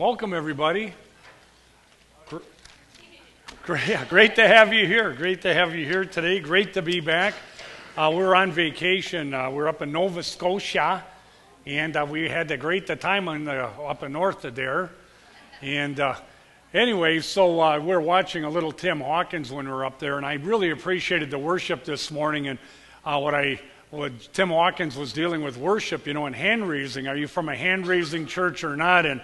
Welcome, everybody. Great, great to have you here. Great to have you here today. Great to be back. Uh, we're on vacation. Uh, we're up in Nova Scotia, and uh, we had a great time on the, up in north of there. And uh, anyway, so uh, we're watching a little Tim Hawkins when we are up there, and I really appreciated the worship this morning and uh, what I what Tim Hawkins was dealing with worship, you know, and hand raising. Are you from a hand raising church or not? And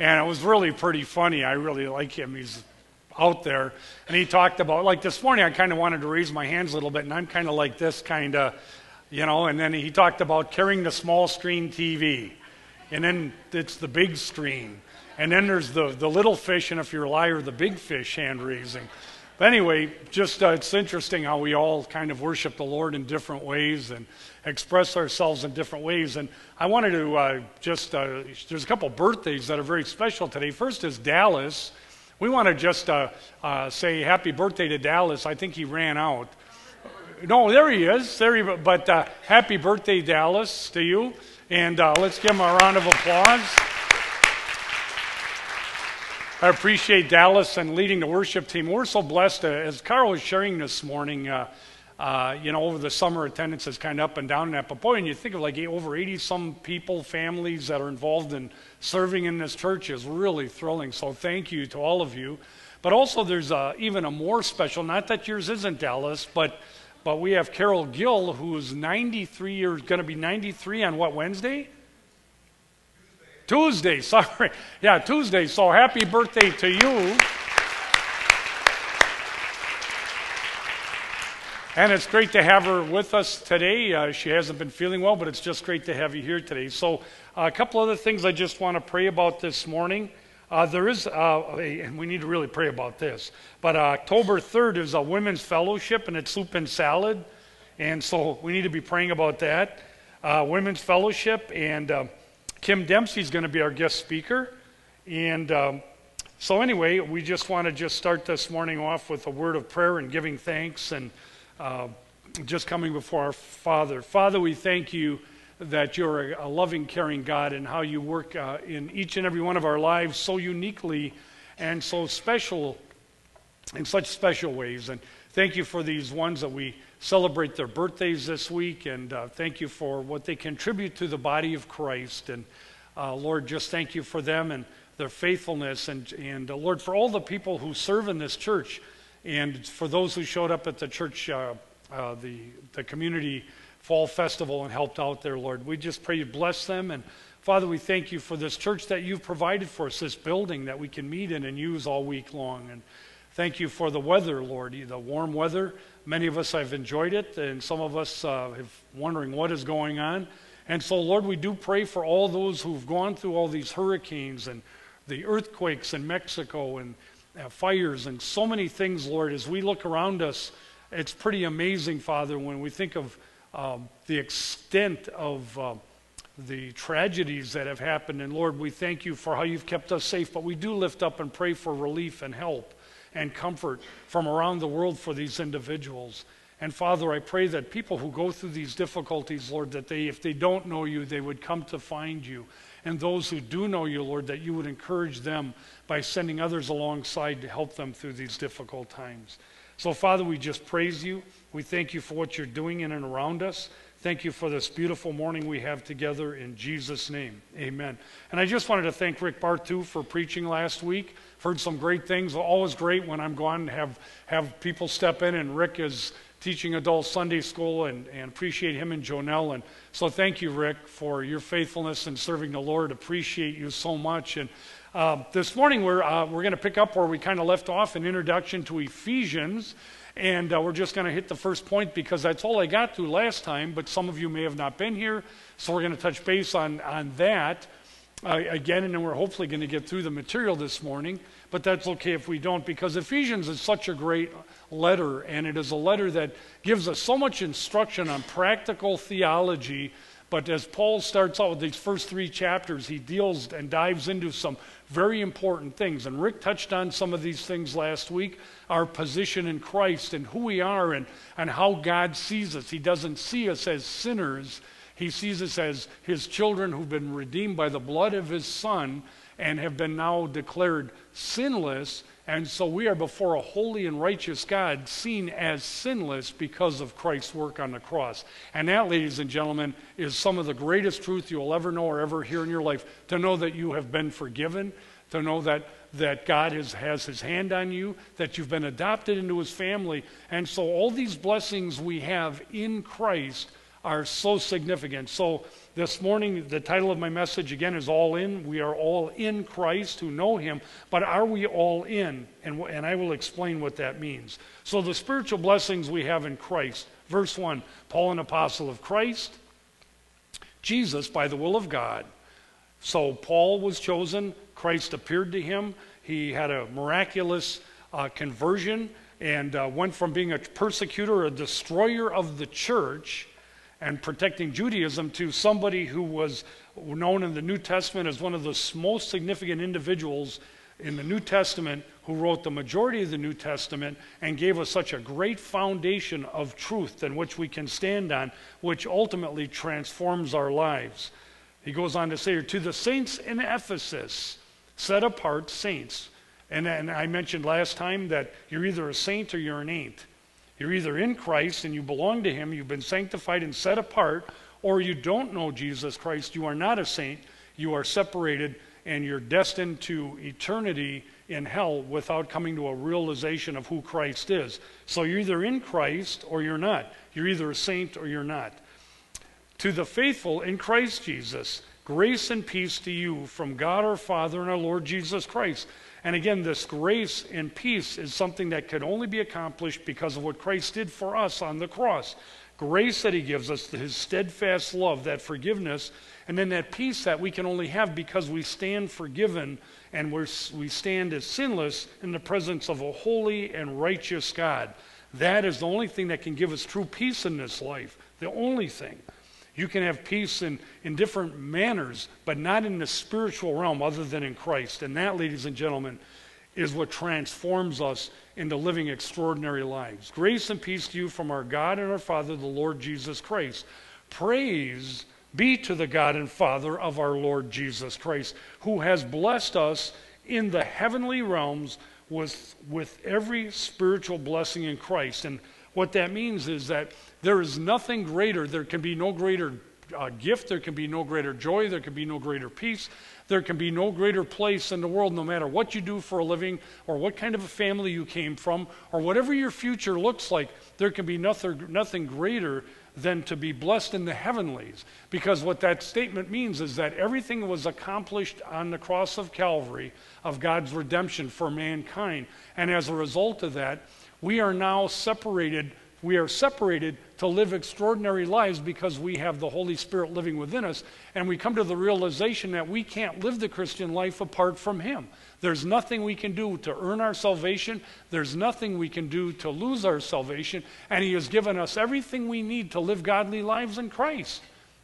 and it was really pretty funny. I really like him. He's out there. And he talked about, like this morning, I kind of wanted to raise my hands a little bit, and I'm kind of like this, kind of, you know. And then he talked about carrying the small screen TV. And then it's the big screen. And then there's the, the little fish, and if you're a liar, the big fish hand raising. But anyway, just uh, it's interesting how we all kind of worship the Lord in different ways and express ourselves in different ways. And I wanted to uh, just, uh, there's a couple birthdays that are very special today. First is Dallas. We want to just uh, uh, say happy birthday to Dallas. I think he ran out. No, there he is. There he, but uh, happy birthday, Dallas, to you. And let's give him a round of applause. I appreciate Dallas and leading the worship team. We're so blessed. Uh, as Carl was sharing this morning, uh, uh, you know, over the summer attendance is kind of up and down in that. But boy, when you think of like over 80 some people, families that are involved in serving in this church is really thrilling. So thank you to all of you. But also, there's a, even a more special, not that yours isn't Dallas, but, but we have Carol Gill, who's 93 years, going to be 93 on what, Wednesday? Tuesday. Tuesday, sorry. Yeah, Tuesday. So happy birthday to you. And it's great to have her with us today. Uh, she hasn't been feeling well, but it's just great to have you here today. So, uh, a couple other things I just want to pray about this morning. Uh, there is, uh, a, and we need to really pray about this, but uh, October 3rd is a women's fellowship, and it's soup and salad. And so we need to be praying about that. Uh, women's fellowship, and Kim Dempsey is going to be our guest speaker. And um, so, anyway, we just want to just start this morning off with a word of prayer and giving thanks and uh, just coming before our Father. Father, we thank you that you're a, loving, caring God and how you work uh, in each and every one of our lives so uniquely and so special in such special ways. And thank you for these ones that we celebrate their birthdays this week, and uh, thank you for what they contribute to the body of Christ. And uh, Lord, just thank you for them and their faithfulness, and, and uh, Lord, for all the people who serve in this church, and for those who showed up at the church, uh, uh, the, the community fall festival and helped out there, Lord. We just pray you bless them. And Father, we thank you for this church that you've provided for us, this building that we can meet in and use all week long. And thank you for the weather, Lord, the warm weather. Many of us have enjoyed it, and some of us uh, have wondering what is going on. And so, Lord, we do pray for all those who've gone through all these hurricanes and the earthquakes in Mexico and fires and so many things, Lord. As we look around us, it's pretty amazing, Father, when we think of um, the extent of uh, the tragedies that have happened. And Lord, we thank you for how you've kept us safe, but we do lift up and pray for relief and help and comfort from around the world for these individuals. And Father, I pray that people who go through these difficulties, Lord, that they, if they don't know you, they would come to find you. And those who do know you, Lord, that you would encourage them by sending others alongside to help them through these difficult times. So, Father, we just praise you. We thank you for what you're doing in and around us. Thank you for this beautiful morning we have together in Jesus' name. Amen. And I just wanted to thank Rick Bartu for preaching last week heard some great things. Always great when I'm gone have, have people step in, and Rick is teaching adult Sunday school, and, and appreciate him and Jonelle. And so thank you, Rick, for your faithfulness in serving the Lord. Appreciate you so much. And uh, this morning we're, uh, we're going to pick up where we kind of left off an introduction to Ephesians. And uh, we're just going to hit the first point because that's all I got to last time, but some of you may have not been here. So we're going to touch base on, on that uh, again, and then we're hopefully going to get through the material this morning. But that's okay if we don't, because Ephesians is such a great letter, and it is a letter that gives us so much instruction on practical theology. But as Paul starts out with these first three chapters, he deals and dives into some very important things. And Rick touched on some of these things last week our position in Christ and who we are and, and how God sees us. He doesn't see us as sinners, He sees us as his children who've been redeemed by the blood of his son and have been now declared sinless. And so we are before a holy and righteous God, seen as sinless because of Christ's work on the cross. And that, ladies and gentlemen, is some of the greatest truth you'll ever know or ever hear in your life. To know that you have been forgiven, to know that, that God has, has his hand on you, that you've been adopted into his family. And so all these blessings we have in Christ are so significant. So this morning, the title of my message again is All In. We are all in Christ who know Him, but are we all in? And, and I will explain what that means. So, the spiritual blessings we have in Christ. Verse 1 Paul, an apostle of Christ, Jesus by the will of God. So, Paul was chosen, Christ appeared to him, he had a miraculous uh, conversion and uh, went from being a persecutor, a destroyer of the church and protecting Judaism to somebody who was known in the New Testament as one of the most significant individuals in the New Testament who wrote the majority of the New Testament and gave us such a great foundation of truth in which we can stand on, which ultimately transforms our lives. He goes on to say, To the saints in Ephesus, set apart saints. And, and I mentioned last time that you're either a saint or you're an ain't. You're either in Christ and you belong to Him, you've been sanctified and set apart, or you don't know Jesus Christ, you are not a saint, you are separated, and you're destined to eternity in hell without coming to a realization of who Christ is. So you're either in Christ or you're not. You're either a saint or you're not. To the faithful in Christ Jesus, grace and peace to you from God our Father and our Lord Jesus Christ. And again, this grace and peace is something that could only be accomplished because of what Christ did for us on the cross. Grace that He gives us, His steadfast love, that forgiveness, and then that peace that we can only have because we stand forgiven and we stand as sinless in the presence of a holy and righteous God. That is the only thing that can give us true peace in this life. The only thing. You can have peace in, in different manners, but not in the spiritual realm other than in Christ. And that, ladies and gentlemen, is what transforms us into living extraordinary lives. Grace and peace to you from our God and our Father, the Lord Jesus Christ. Praise be to the God and Father of our Lord Jesus Christ, who has blessed us in the heavenly realms with, with every spiritual blessing in Christ. And what that means is that there is nothing greater, there can be no greater uh, gift, there can be no greater joy, there can be no greater peace, there can be no greater place in the world, no matter what you do for a living or what kind of a family you came from or whatever your future looks like, there can be nothing, nothing greater than to be blessed in the heavenlies. Because what that statement means is that everything was accomplished on the cross of Calvary of God's redemption for mankind. And as a result of that, we are now separated. We are separated to live extraordinary lives because we have the Holy Spirit living within us. And we come to the realization that we can't live the Christian life apart from Him. There's nothing we can do to earn our salvation, there's nothing we can do to lose our salvation. And He has given us everything we need to live godly lives in Christ.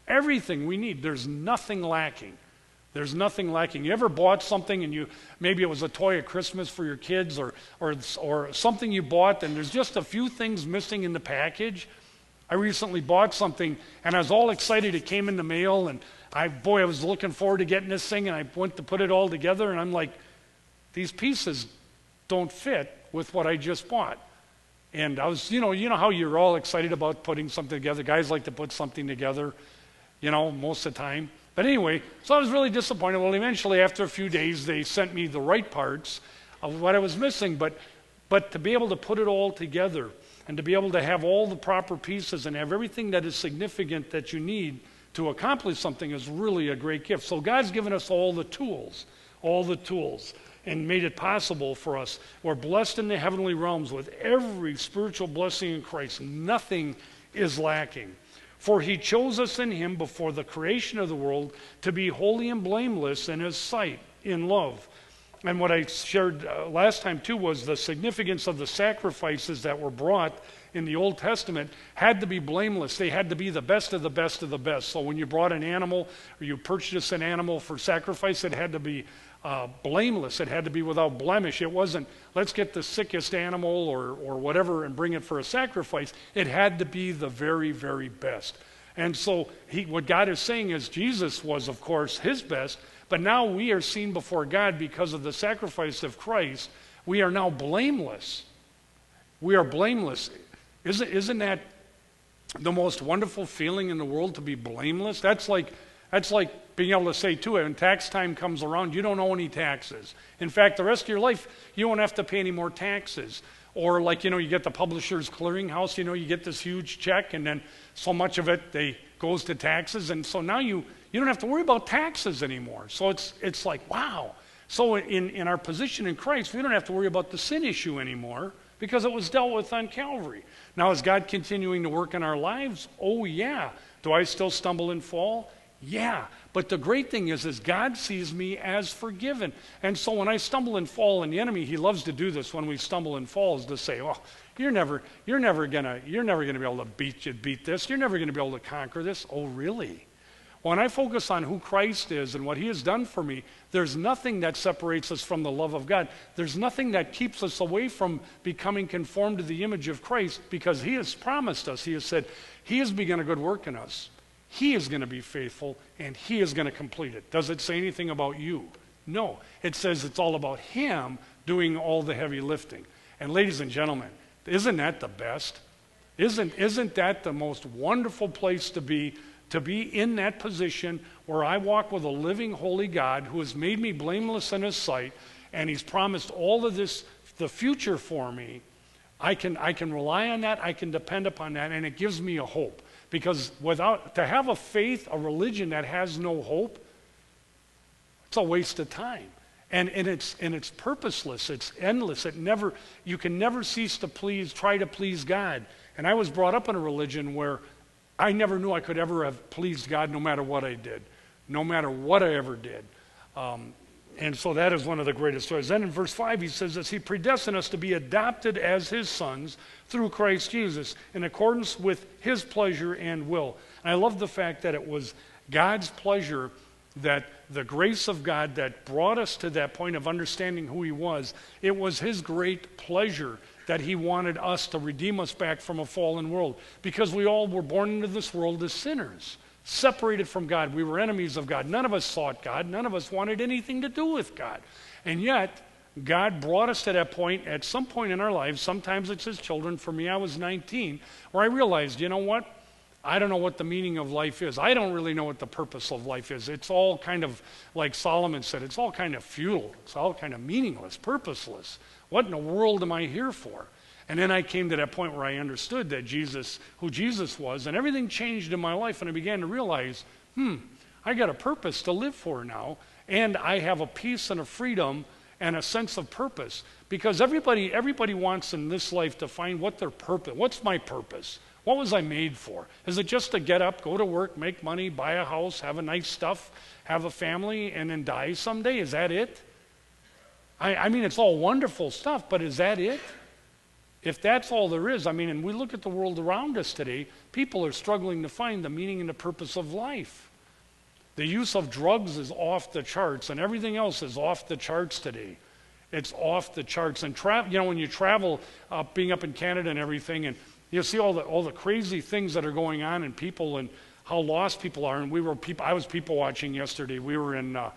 Everything we need. There's nothing lacking. There's nothing lacking. You ever bought something and you maybe it was a toy at Christmas for your kids or or or something you bought and there's just a few things missing in the package? I recently bought something and I was all excited it came in the mail and I boy I was looking forward to getting this thing and I went to put it all together and I'm like these pieces don't fit with what I just bought. And I was, you know, you know how you're all excited about putting something together. Guys like to put something together, you know, most of the time. But anyway, so I was really disappointed. Well, eventually, after a few days, they sent me the right parts of what I was missing. But, but to be able to put it all together and to be able to have all the proper pieces and have everything that is significant that you need to accomplish something is really a great gift. So God's given us all the tools, all the tools, and made it possible for us. We're blessed in the heavenly realms with every spiritual blessing in Christ. Nothing is lacking. For he chose us in him before the creation of the world to be holy and blameless in his sight, in love. And what I shared uh, last time too was the significance of the sacrifices that were brought in the Old Testament had to be blameless. They had to be the best of the best of the best. So when you brought an animal or you purchased an animal for sacrifice, it had to be uh, blameless. It had to be without blemish. It wasn't, let's get the sickest animal or, or whatever and bring it for a sacrifice. It had to be the very, very best. And so he, what God is saying is Jesus was, of course, his best, but now we are seen before God because of the sacrifice of Christ. We are now blameless. We are blameless. Isn't, isn't that the most wonderful feeling in the world to be blameless? That's like, that's like being able to say, too, when tax time comes around, you don't owe any taxes. In fact, the rest of your life, you won't have to pay any more taxes. Or, like, you know, you get the publisher's clearinghouse, you know, you get this huge check, and then so much of it they goes to taxes. And so now you, you don't have to worry about taxes anymore. So it's, it's like, wow. So in, in our position in Christ, we don't have to worry about the sin issue anymore because it was dealt with on Calvary. Now, is God continuing to work in our lives? Oh, yeah. Do I still stumble and fall? Yeah. But the great thing is, is God sees me as forgiven. And so when I stumble and fall, and the enemy, he loves to do this when we stumble and fall, is to say, oh, you're never, you're never gonna, you're never gonna be able to beat you, beat this. You're never gonna be able to conquer this. Oh, really? When I focus on who Christ is and what he has done for me, there's nothing that separates us from the love of God. There's nothing that keeps us away from becoming conformed to the image of Christ because he has promised us. He has said, He has begun a good work in us. He is going to be faithful and he is going to complete it. Does it say anything about you? No. It says it's all about him doing all the heavy lifting. And ladies and gentlemen, isn't that the best? Isn't, isn't that the most wonderful place to be to be in that position where I walk with a living, holy God who has made me blameless in his sight, and he's promised all of this, the future for me. I can, I can rely on that, I can depend upon that, and it gives me a hope. Because without, to have a faith, a religion that has no hope, it's a waste of time. And, and, it's, and it's purposeless, it's endless. It never, you can never cease to please, try to please God. And I was brought up in a religion where I never knew I could ever have pleased God no matter what I did, no matter what I ever did. Um, and so that is one of the greatest stories. Then in verse 5, he says this He predestined us to be adopted as his sons through Christ Jesus in accordance with his pleasure and will. And I love the fact that it was God's pleasure that the grace of God that brought us to that point of understanding who he was, it was his great pleasure that he wanted us to redeem us back from a fallen world because we all were born into this world as sinners, separated from God. We were enemies of God. None of us sought God, none of us wanted anything to do with God. And yet, God brought us to that point at some point in our lives. Sometimes it's his children. For me, I was 19, where I realized, you know what? I don't know what the meaning of life is. I don't really know what the purpose of life is. It's all kind of, like Solomon said, it's all kind of futile. It's all kind of meaningless, purposeless. What in the world am I here for? And then I came to that point where I understood that Jesus, who Jesus was, and everything changed in my life, and I began to realize, hmm, I got a purpose to live for now, and I have a peace and a freedom and a sense of purpose. Because everybody, everybody wants in this life to find what their purpose, what's my purpose? What was I made for? Is it just to get up, go to work, make money, buy a house, have a nice stuff, have a family, and then die someday? Is that it? I, I mean, it's all wonderful stuff, but is that it? If that's all there is, I mean, and we look at the world around us today, people are struggling to find the meaning and the purpose of life. The use of drugs is off the charts, and everything else is off the charts today. It's off the charts. And tra- you know, when you travel, uh, being up in Canada and everything, and you see all the all the crazy things that are going on, and people, and how lost people are. And we were people. I was people watching yesterday. We were in. Uh,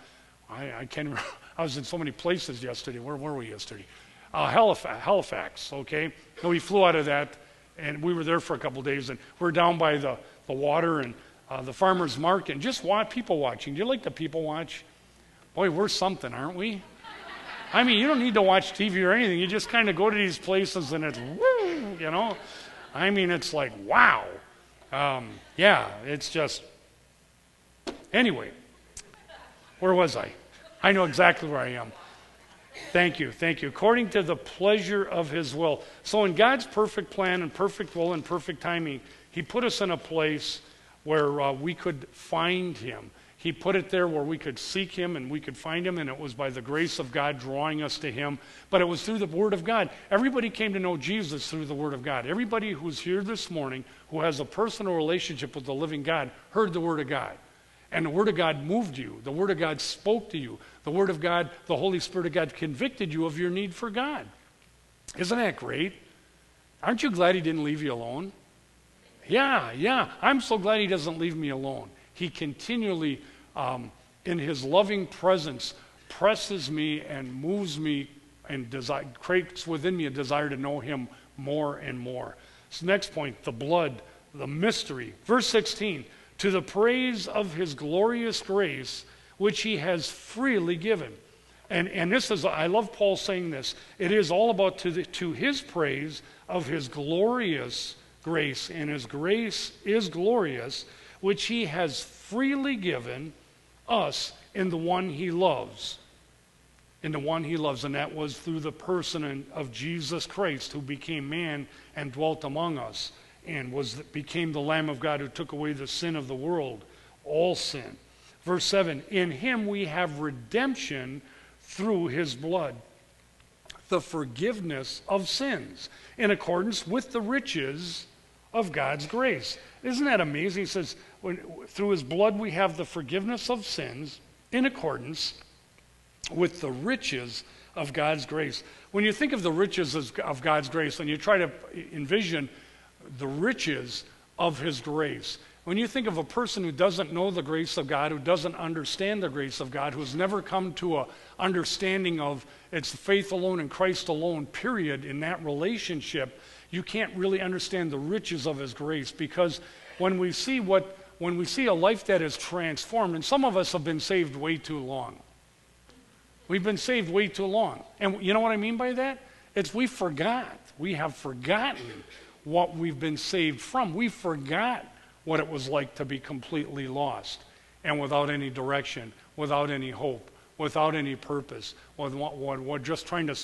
I, I can't. Remember, I was in so many places yesterday. Where were we yesterday? Uh, Halifax, okay? We flew out of that, and we were there for a couple days, and we are down by the, the water and uh, the farmer's market, and just people watching. Do you like the people watch? Boy, we're something, aren't we? I mean, you don't need to watch TV or anything. You just kind of go to these places, and it's woo, you know? I mean, it's like, wow. Um, yeah, it's just. Anyway, where was I? I know exactly where I am. Thank you, thank you. According to the pleasure of his will. So, in God's perfect plan and perfect will and perfect timing, he put us in a place where uh, we could find him. He put it there where we could seek him and we could find him, and it was by the grace of God drawing us to him. But it was through the Word of God. Everybody came to know Jesus through the Word of God. Everybody who's here this morning who has a personal relationship with the living God heard the Word of God. And the Word of God moved you. The Word of God spoke to you. The Word of God, the Holy Spirit of God convicted you of your need for God. Isn't that great? Aren't you glad He didn't leave you alone? Yeah, yeah. I'm so glad He doesn't leave me alone. He continually, um, in His loving presence, presses me and moves me and creates within me a desire to know Him more and more. So, next point the blood, the mystery. Verse 16 to the praise of His glorious grace, which He has freely given. And, and this is, I love Paul saying this. It is all about to, the, to His praise of His glorious grace, and His grace is glorious, which He has freely given us in the one He loves in the one he loves, and that was through the person of Jesus Christ, who became man and dwelt among us, and was that became the Lamb of God who took away the sin of the world, all sin. Verse 7 In him we have redemption through his blood, the forgiveness of sins, in accordance with the riches of God's grace. Isn't that amazing? He says, when, through his blood we have the forgiveness of sins in accordance with the riches of God's grace. When you think of the riches of God's grace and you try to envision the riches of His grace, when you think of a person who doesn't know the grace of God, who doesn't understand the grace of God, who's never come to a understanding of it's faith alone and Christ alone, period, in that relationship, you can't really understand the riches of His grace because when we see what when we see a life that is transformed, and some of us have been saved way too long. We've been saved way too long. And you know what I mean by that? It's we forgot. We have forgotten what we've been saved from. We forgot what it was like to be completely lost and without any direction, without any hope, without any purpose, what just trying to,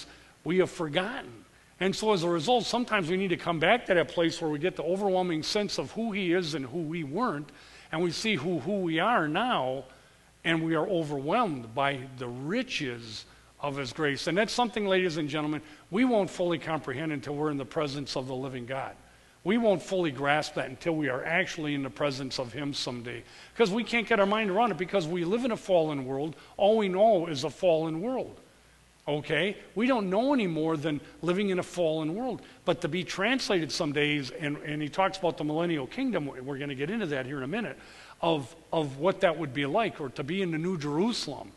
we have forgotten. And so as a result, sometimes we need to come back to that place where we get the overwhelming sense of who he is and who we weren't, and we see who, who we are now, and we are overwhelmed by the riches of His grace. And that's something, ladies and gentlemen, we won't fully comprehend until we're in the presence of the living God. We won't fully grasp that until we are actually in the presence of Him someday. Because we can't get our mind around it because we live in a fallen world. All we know is a fallen world. Okay? We don't know any more than living in a fallen world. But to be translated some days, and, and he talks about the millennial kingdom, we're going to get into that here in a minute of, of what that would be like, or to be in the New Jerusalem.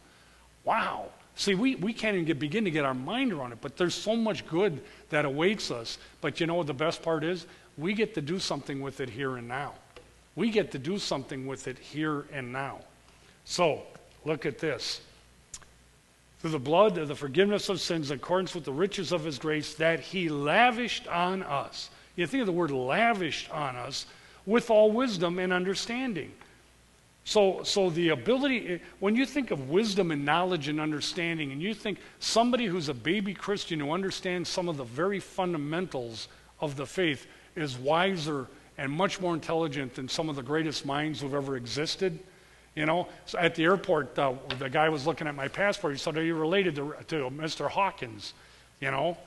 Wow. See, we, we can't even get, begin to get our mind around it, but there's so much good that awaits us. But you know what the best part is? We get to do something with it here and now. We get to do something with it here and now. So, look at this. Through the blood of the forgiveness of sins, in accordance with the riches of his grace, that he lavished on us. You think of the word lavished on us with all wisdom and understanding. So, so the ability, when you think of wisdom and knowledge and understanding, and you think somebody who's a baby Christian who understands some of the very fundamentals of the faith is wiser and much more intelligent than some of the greatest minds who've ever existed. You know, so at the airport, uh, the guy was looking at my passport. He said, Are you related to, to Mr. Hawkins? You know?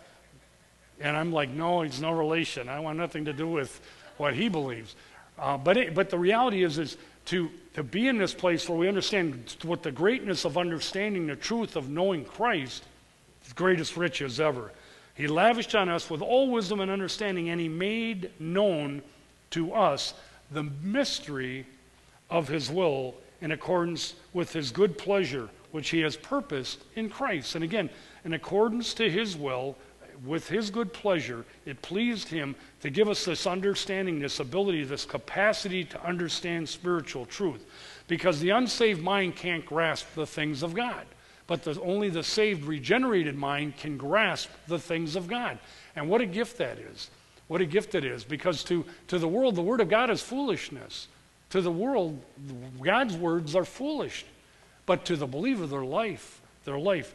And I'm like, No, he's no relation. I want nothing to do with what he believes. Uh, but, it, but the reality is, is to, to be in this place where we understand what the greatness of understanding the truth of knowing Christ, the greatest riches ever. He lavished on us with all wisdom and understanding, and he made known to us the mystery of his will in accordance with his good pleasure, which he has purposed in Christ. And again, in accordance to his will, with his good pleasure, it pleased him to give us this understanding, this ability, this capacity to understand spiritual truth. Because the unsaved mind can't grasp the things of God. But the, only the saved, regenerated mind can grasp the things of God. And what a gift that is. What a gift it is. Because to, to the world, the Word of God is foolishness. To the world, God's words are foolish. But to the believer, their life, their life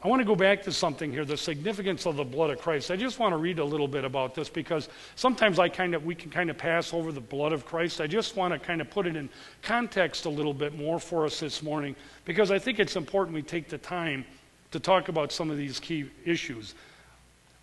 I want to go back to something here, the significance of the blood of Christ. I just want to read a little bit about this because sometimes I kind of we can kind of pass over the blood of Christ. I just want to kind of put it in context a little bit more for us this morning because I think it's important we take the time to talk about some of these key issues.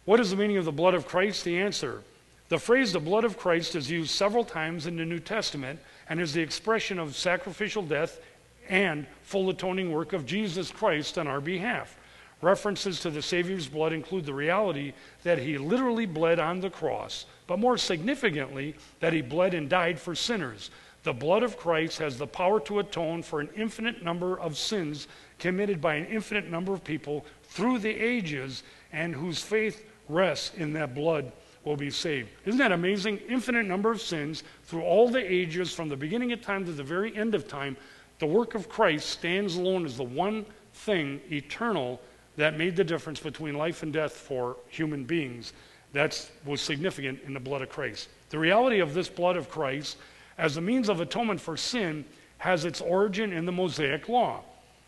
What is the meaning of the blood of Christ? The answer. The phrase the blood of Christ is used several times in the New Testament and is the expression of sacrificial death and full atoning work of Jesus Christ on our behalf. References to the Savior's blood include the reality that he literally bled on the cross, but more significantly, that he bled and died for sinners. The blood of Christ has the power to atone for an infinite number of sins committed by an infinite number of people through the ages, and whose faith rests in that blood will be saved. Isn't that amazing? Infinite number of sins through all the ages, from the beginning of time to the very end of time. The work of Christ stands alone as the one thing eternal that made the difference between life and death for human beings. That was significant in the blood of Christ. The reality of this blood of Christ as a means of atonement for sin has its origin in the Mosaic law.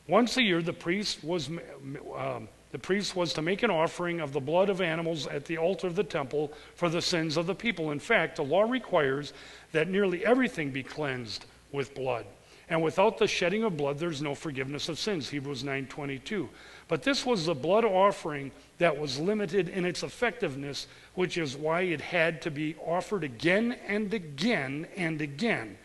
Once a year, the priest was, um, the priest was to make an offering of the blood of animals at the altar of the temple for the sins of the people. In fact, the law requires that nearly everything be cleansed with blood. And without the shedding of blood, there's no forgiveness of sins. Hebrews 9:22. But this was the blood offering that was limited in its effectiveness, which is why it had to be offered again and again and again.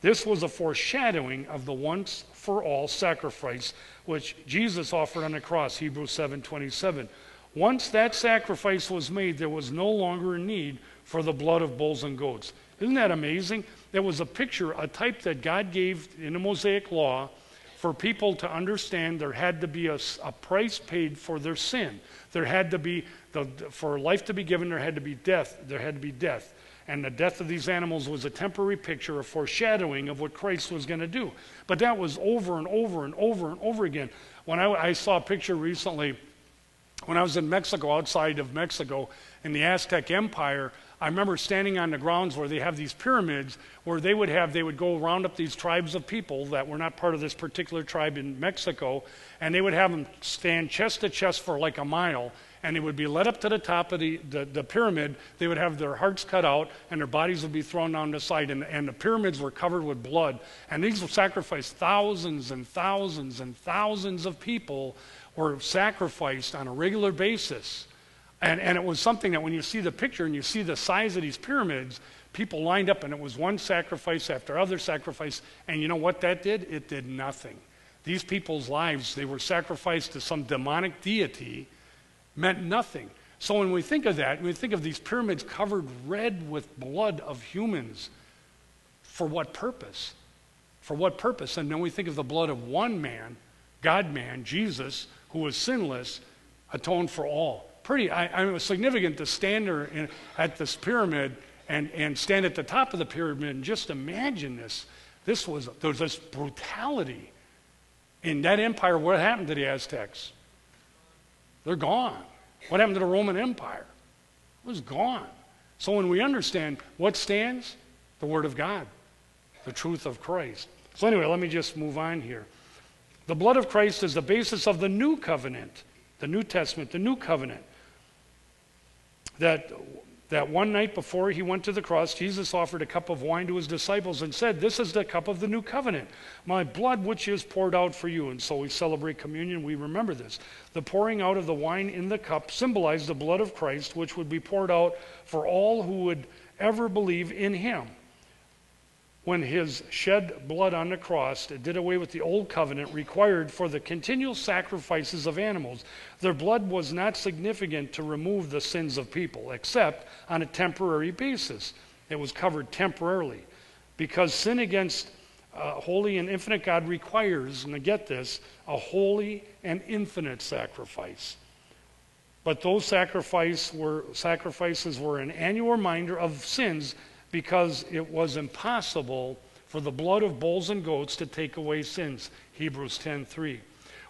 This was a foreshadowing of the once for all sacrifice which Jesus offered on the cross, Hebrews 7:27. Once that sacrifice was made, there was no longer a need for the blood of bulls and goats. Isn't that amazing? There was a picture, a type that God gave in the Mosaic law for people to understand there had to be a, a price paid for their sin. There had to be, the, for life to be given, there had to be death. There had to be death. And the death of these animals was a temporary picture, a foreshadowing of what Christ was going to do. But that was over and over and over and over again. When I, I saw a picture recently, when I was in Mexico, outside of Mexico, in the Aztec Empire, I remember standing on the grounds where they have these pyramids where they would have, they would go round up these tribes of people that were not part of this particular tribe in Mexico, and they would have them stand chest to chest for like a mile, and they would be led up to the top of the, the, the pyramid. They would have their hearts cut out, and their bodies would be thrown down the side, and, and the pyramids were covered with blood. And these would sacrifice thousands and thousands and thousands of people were sacrificed on a regular basis and, and it was something that when you see the picture and you see the size of these pyramids, people lined up and it was one sacrifice after other sacrifice. And you know what that did? It did nothing. These people's lives, they were sacrificed to some demonic deity, meant nothing. So when we think of that, when we think of these pyramids covered red with blood of humans, for what purpose? For what purpose? And then we think of the blood of one man, God man, Jesus, who was sinless, atoned for all pretty, I, I mean, it was significant to stand there in, at this pyramid and, and stand at the top of the pyramid and just imagine this. This was, there was this brutality in that empire. What happened to the Aztecs? They're gone. What happened to the Roman Empire? It was gone. So when we understand what stands, the Word of God, the truth of Christ. So anyway, let me just move on here. The blood of Christ is the basis of the new covenant, the New Testament, the new covenant that, that one night before he went to the cross, Jesus offered a cup of wine to his disciples and said, This is the cup of the new covenant, my blood which is poured out for you. And so we celebrate communion, we remember this. The pouring out of the wine in the cup symbolized the blood of Christ, which would be poured out for all who would ever believe in him when his shed blood on the cross did away with the old covenant required for the continual sacrifices of animals. Their blood was not significant to remove the sins of people, except on a temporary basis. It was covered temporarily. Because sin against uh, holy and infinite God requires, and get this, a holy and infinite sacrifice. But those sacrifice were, sacrifices were an annual reminder of sins because it was impossible for the blood of bulls and goats to take away sins. Hebrews 10:3.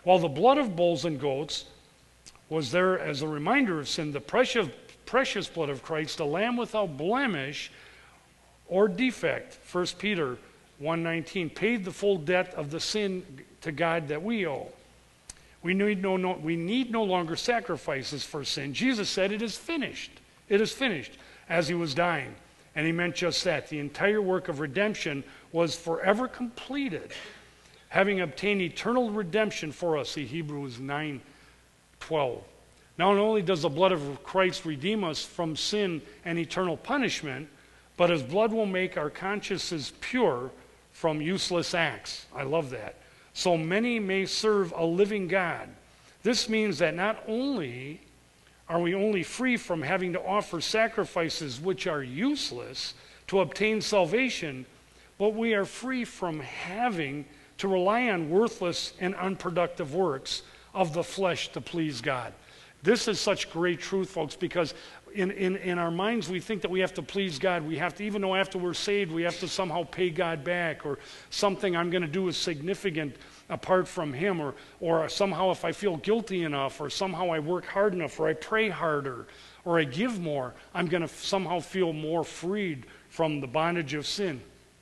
While the blood of bulls and goats was there as a reminder of sin, the precious, precious blood of Christ, the lamb without blemish or defect, 1 Peter 1:19, paid the full debt of the sin to God that we owe. We need, no, no, we need no longer sacrifices for sin. Jesus said, It is finished. It is finished as he was dying. And he meant just that. The entire work of redemption was forever completed, having obtained eternal redemption for us, see Hebrews 9 12. Not only does the blood of Christ redeem us from sin and eternal punishment, but his blood will make our consciences pure from useless acts. I love that. So many may serve a living God. This means that not only are we only free from having to offer sacrifices which are useless to obtain salvation, but we are free from having to rely on worthless and unproductive works of the flesh to please God. This is such great truth, folks, because in, in, in our minds we think that we have to please God. We have to, even though after we're saved, we have to somehow pay God back, or something I'm going to do is significant apart from Him, or, or somehow if I feel guilty enough, or somehow I work hard enough, or I pray harder, or I give more, I'm going to somehow feel more freed from the bondage of sin.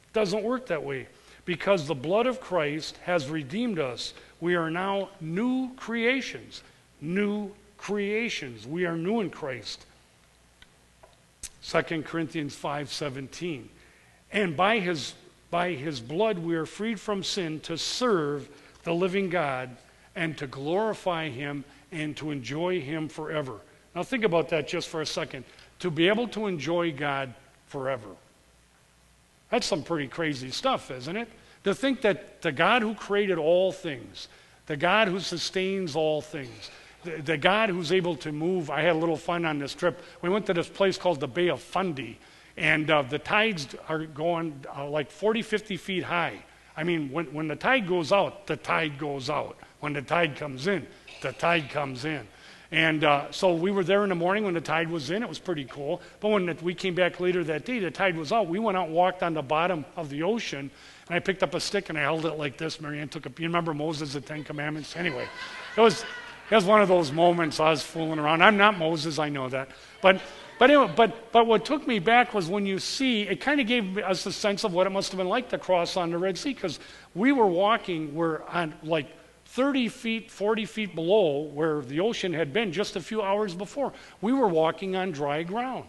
It doesn't work that way. Because the blood of Christ has redeemed us, we are now new creations. New creations. We are new in Christ. 2 Corinthians 5:17. And by his by his blood we are freed from sin to serve the living God and to glorify him and to enjoy him forever. Now think about that just for a second. To be able to enjoy God forever. That's some pretty crazy stuff, isn't it? To think that the God who created all things, the God who sustains all things, the, the, God who's able to move. I had a little fun on this trip. We went to this place called the Bay of Fundy, and uh, the tides are going uh, like 40, 50 feet high. I mean, when, when the tide goes out, the tide goes out. When the tide comes in, the tide comes in. And uh, so we were there in the morning when the tide was in. It was pretty cool. But when we came back later that day, the tide was out. We went out and walked on the bottom of the ocean. And I picked up a stick and I held it like this. Marianne took a. You remember Moses, the Ten Commandments? Anyway, it was it was one of those moments I was fooling around. I'm not Moses, I know that. But, but, anyway, but, but what took me back was when you see, it kind of gave us a sense of what it must have been like to cross on the Red Sea because we were walking, we're on like 30 feet, 40 feet below where the ocean had been just a few hours before. We were walking on dry ground.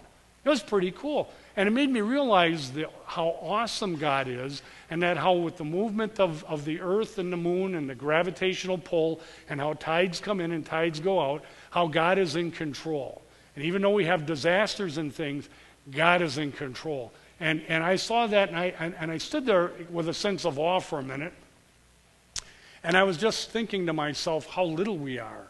It was pretty cool. And it made me realize the, how awesome God is, and that how, with the movement of, of the earth and the moon and the gravitational pull, and how tides come in and tides go out, how God is in control. And even though we have disasters and things, God is in control. And, and I saw that, and I, and, and I stood there with a sense of awe for a minute. And I was just thinking to myself how little we are,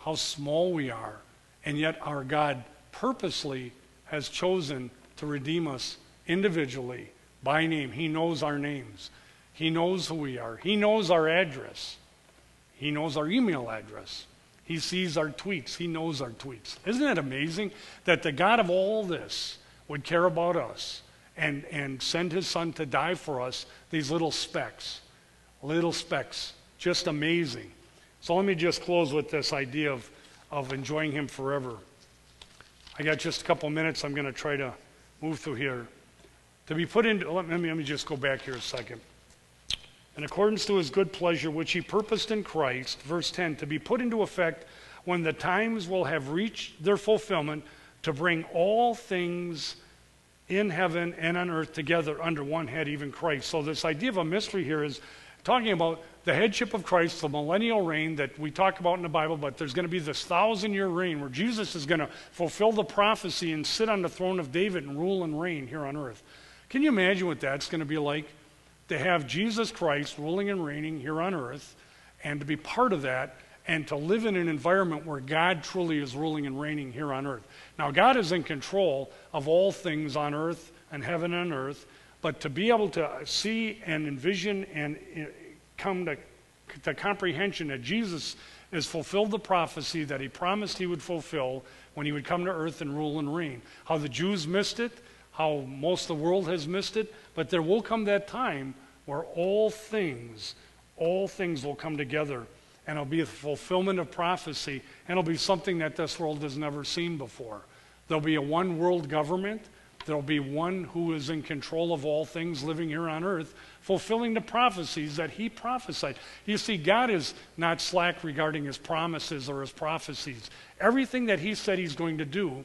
how small we are, and yet our God purposely has chosen to redeem us individually by name. He knows our names. He knows who we are. He knows our address. He knows our email address. He sees our tweets. He knows our tweets. Isn't it amazing that the God of all this would care about us and, and send his son to die for us, these little specks? Little specks. Just amazing. So let me just close with this idea of, of enjoying him forever. I got just a couple minutes. I'm going to try to move through here. To be put into, let me, let me just go back here a second. In accordance to his good pleasure, which he purposed in Christ, verse 10, to be put into effect when the times will have reached their fulfillment, to bring all things in heaven and on earth together under one head, even Christ. So, this idea of a mystery here is talking about the headship of Christ, the millennial reign that we talk about in the Bible, but there's going to be this thousand year reign where Jesus is going to fulfill the prophecy and sit on the throne of David and rule and reign here on earth. Can you imagine what that's going to be like? To have Jesus Christ ruling and reigning here on earth and to be part of that and to live in an environment where God truly is ruling and reigning here on earth. Now, God is in control of all things on earth and heaven and earth, but to be able to see and envision and uh, come to, to comprehension that Jesus has fulfilled the prophecy that he promised he would fulfill when he would come to earth and rule and reign. How the Jews missed it, how most of the world has missed it, but there will come that time where all things, all things will come together and it'll be a fulfillment of prophecy and it'll be something that this world has never seen before. There'll be a one world government. There'll be one who is in control of all things living here on earth, fulfilling the prophecies that he prophesied. You see, God is not slack regarding his promises or his prophecies. Everything that he said he's going to do,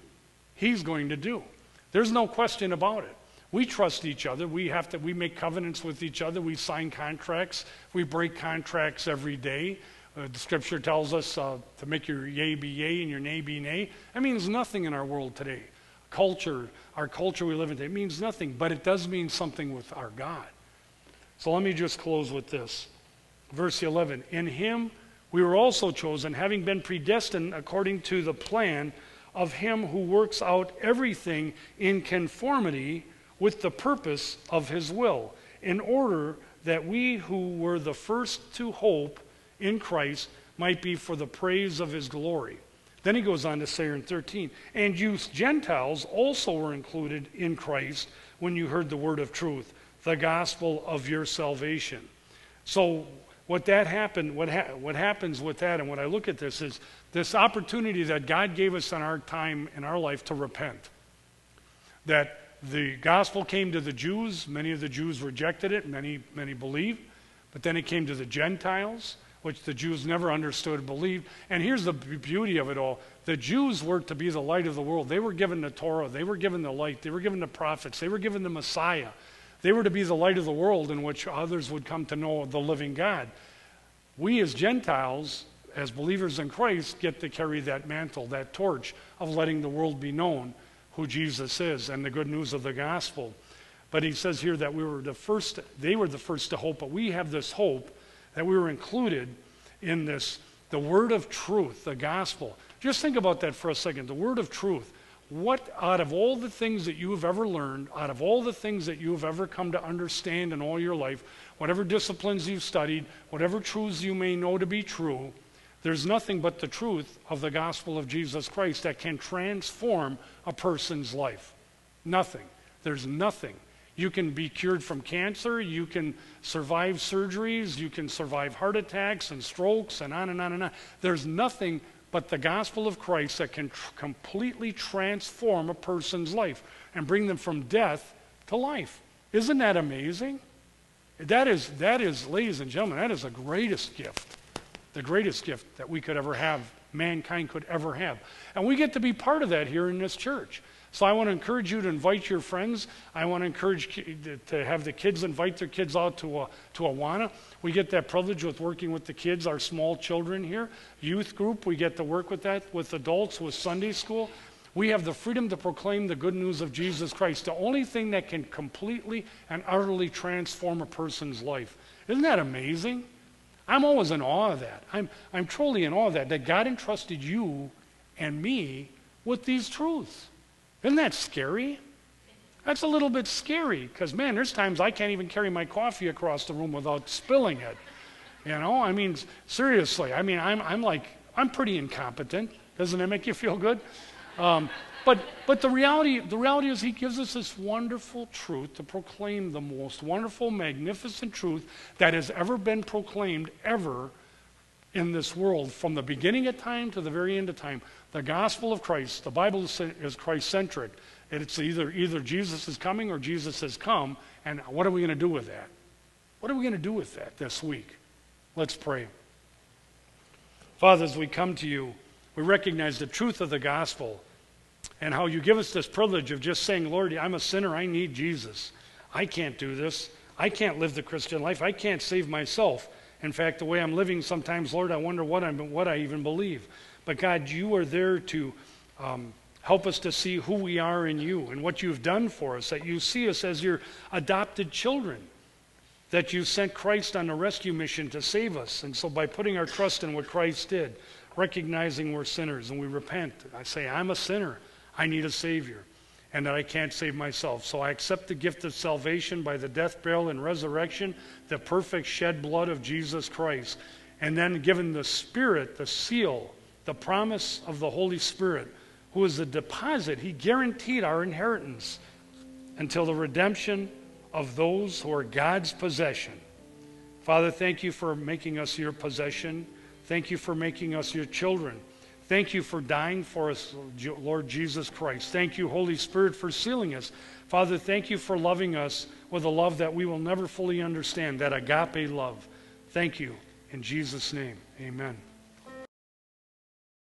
he's going to do. There's no question about it. We trust each other. We have to we make covenants with each other. We sign contracts. We break contracts every day. Uh, the scripture tells us uh, to make your yea be yea and your nay be nay. That means nothing in our world today culture, our culture we live in today, means nothing, but it does mean something with our God. So let me just close with this. Verse 11 In him We were also chosen, having been predestined according to the plan of Him who works out everything in conformity with the purpose of His will, in order that we who were the first to hope in Christ might be for the praise of His glory. Then he goes on to say in 13, and you Gentiles also were included in Christ when you heard the word of truth, the gospel of your salvation. So what that happened, what, ha- what happens with that, and what I look at this is this opportunity that God gave us in our time in our life to repent. That the gospel came to the Jews, many of the Jews rejected it, many, many believed, but then it came to the Gentiles, which the Jews never understood believed. And here's the beauty of it all the Jews were to be the light of the world. They were given the Torah, they were given the light, they were given the prophets, they were given the Messiah. They were to be the light of the world in which others would come to know the living God. We, as Gentiles, as believers in Christ, get to carry that mantle, that torch of letting the world be known who Jesus is and the good news of the gospel. But he says here that we were the first, they were the first to hope, but we have this hope that we were included in this, the word of truth, the gospel. Just think about that for a second. The word of truth. What, out of all the things that you have ever learned, out of all the things that you have ever come to understand in all your life, whatever disciplines you've studied, whatever truths you may know to be true, there's nothing but the truth of the gospel of Jesus Christ that can transform a person's life. Nothing. There's nothing. You can be cured from cancer, you can survive surgeries, you can survive heart attacks and strokes, and on and on and on. There's nothing but the gospel of Christ that can tr- completely transform a person's life and bring them from death to life. Isn't that amazing? That is, that is, ladies and gentlemen, that is the greatest gift. The greatest gift that we could ever have, mankind could ever have. And we get to be part of that here in this church. So I want to encourage you to invite your friends. I want to encourage to have the kids invite their kids out to, a, to Awana. We get that privilege with working with the kids, our small children here. Youth group, we get to work with that, with adults, with Sunday school. We have the freedom to proclaim the good news of Jesus Christ, the only thing that can completely and utterly transform a person's life. Isn't that amazing? I'm always in awe of that. I'm, I'm truly in awe of that, that God entrusted you and me with these truths. Isn't that scary? That's a little bit scary because, man, there's times I can't even carry my coffee across the room without spilling it. You know, I mean, seriously, I mean, I'm, I'm like, I'm pretty incompetent. Doesn't that make you feel good? Um, but, but the, reality, the reality is, he gives us this wonderful truth to proclaim the most wonderful, magnificent truth that has ever been proclaimed ever in this world from the beginning of time to the very end of time. The gospel of Christ, the Bible is Christ centric. It's either, either Jesus is coming or Jesus has come. And what are we going to do with that? What are we going to do with that this week? Let's pray. Father, as we come to you, we recognize the truth of the gospel and how you give us this privilege of just saying, Lord, I'm a sinner. I need Jesus. I can't do this. I can't live the Christian life. I can't save myself. In fact, the way I'm living sometimes, Lord, I wonder what, I'm, what I even believe. But God, you are there to um, help us to see who we are in you and what you've done for us, that you see us as your adopted children, that you sent Christ on a rescue mission to save us. And so by putting our trust in what Christ did, recognizing we're sinners and we repent, I say, I'm a sinner. I need a Savior and that I can't save myself. So I accept the gift of salvation by the death, burial, and resurrection, the perfect shed blood of Jesus Christ. And then given the Spirit, the seal, the promise of the Holy Spirit, who is the deposit, He guaranteed our inheritance until the redemption of those who are God's possession. Father, thank you for making us your possession. Thank you for making us your children. Thank you for dying for us, Lord Jesus Christ. Thank you, Holy Spirit, for sealing us. Father, thank you for loving us with a love that we will never fully understand, that agape love. Thank you. In Jesus' name, amen.